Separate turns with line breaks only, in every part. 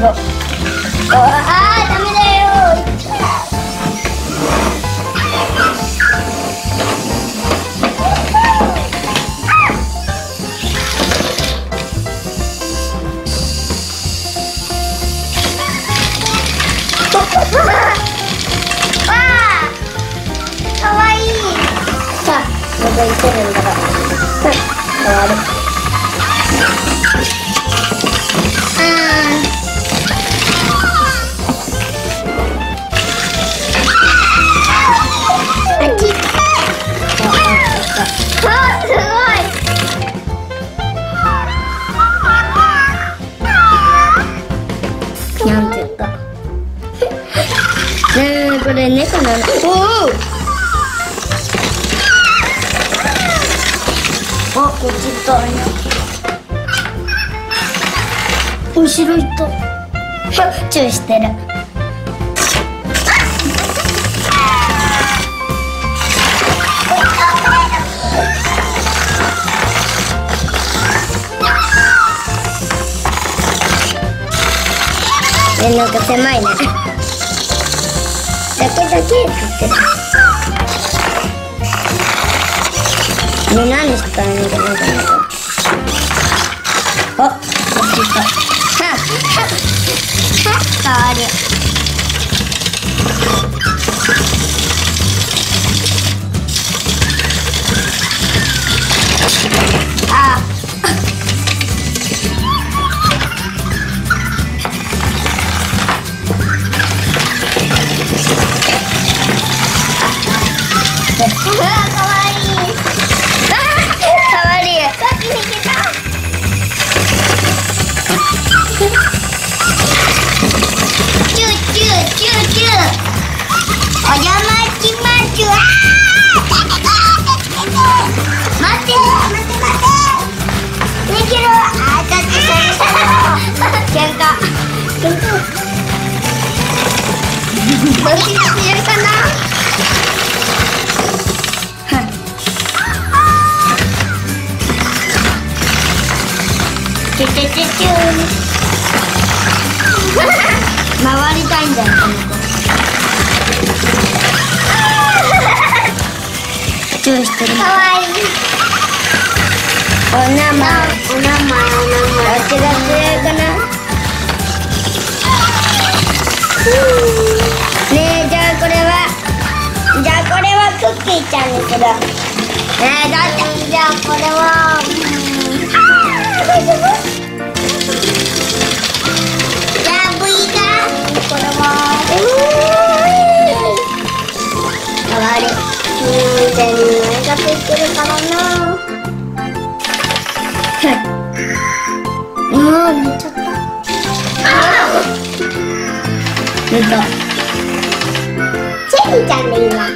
おおあダメだよ。わあかわいいさあまたいけるこれ猫なの。おお。あこっち行った。後ろ行った。チューしてる。えなんか狭いね。だけだけって言って。るね何したらいいんだろう。あこっち行ったはっはっはっ変わる喧嘩どっちが強いかなチュチュチュチュ回りたいんだよチューしてるかわいいお名前お名前お名前どっちがねえじゃあこれはじゃあこれはクッキーちゃんにする。ねえだってじゃあこれはうん。あじゃあ V がこれはかわりうん全部がついてるからな。もう寝ちゃ寝たチェリーちゃんで今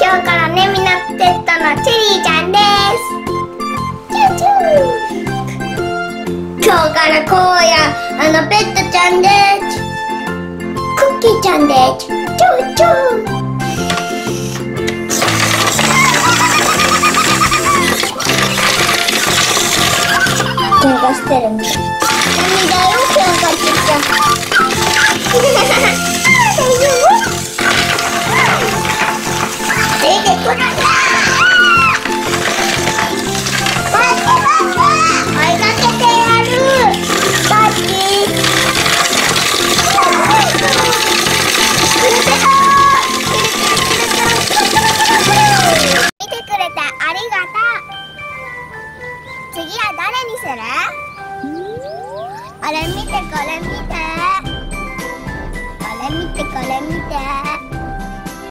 今日からねみんなテストのチェリーちゃんですチュチュ今日からこうやあのペットちゃんですクッキーちゃんですチューチュー喧嘩してるみたいダメだよ喧嘩してちゃ次は誰にする？あれ見てこれ見て。calamita, calamita.